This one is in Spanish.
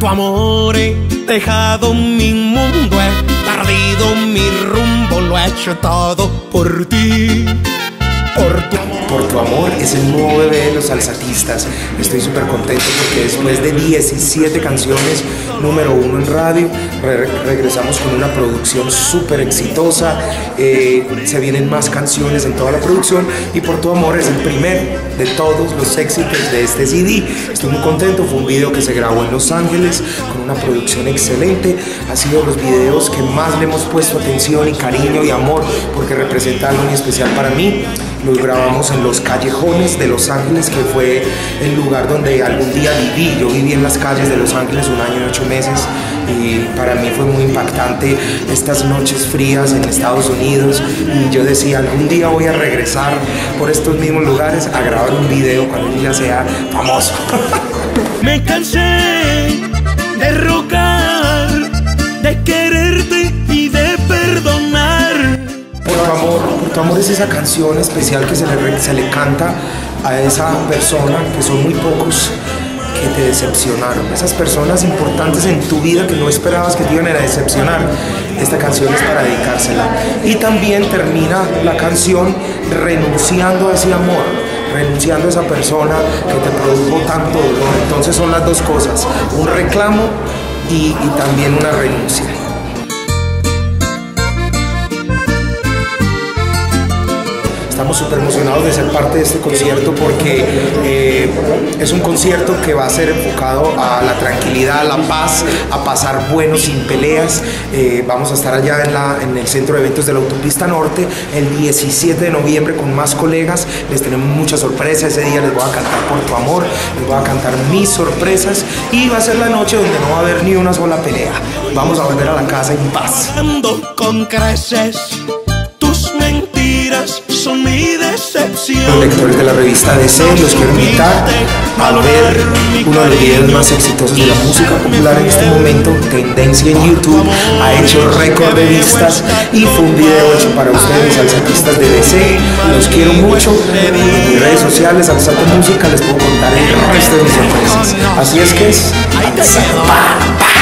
Tu amor he dejado mi mundo, he perdido mi rumbo, lo he hecho todo por ti. Por tu amor. Por tu amor es el nuevo bebé de los salsatistas. Estoy súper contento porque después de 17 canciones, número uno en radio, re- regresamos con una producción súper exitosa. Eh, se vienen más canciones en toda la producción y Por tu amor es el primer de todos los éxitos de este CD. Estoy muy contento. Fue un video que se grabó en Los Ángeles con una producción excelente. Ha sido los videos que más le hemos puesto atención y cariño y amor porque representa algo muy especial para mí. Los grabamos los callejones de Los Ángeles, que fue el lugar donde algún día viví. Yo viví en las calles de Los Ángeles un año y ocho meses y para mí fue muy impactante estas noches frías en Estados Unidos. Y yo decía, algún día voy a regresar por estos mismos lugares a grabar un video cuando yo ya sea famoso. Me cansé de esa canción especial que se le, se le canta a esa persona, que son muy pocos que te decepcionaron, esas personas importantes en tu vida que no esperabas que te iban a decepcionar. Esta canción es para dedicársela. Y también termina la canción renunciando a ese amor, renunciando a esa persona que te produjo tanto dolor. Entonces son las dos cosas, un reclamo y también una renuncia. Estamos súper emocionados de ser parte de este concierto porque eh, es un concierto que va a ser enfocado a la tranquilidad, a la paz, a pasar bueno sin peleas. Eh, vamos a estar allá en, la, en el centro de eventos de la Autopista Norte el 17 de noviembre con más colegas. Les tenemos muchas sorpresas. Ese día les voy a cantar por tu amor, les voy a cantar mis sorpresas y va a ser la noche donde no va a haber ni una sola pelea. Vamos a volver a la casa en paz. Decepción. lectores de la revista DC, los quiero invitar a ver uno de los videos más exitosos de la música popular en este momento, tendencia en YouTube, ha hecho récord de vistas y fue un video hecho para ustedes, salsatistas de DC, los quiero mucho, en mis redes sociales, al Salto Música, les puedo contar el resto de mis sorpresas, así es que es, pa.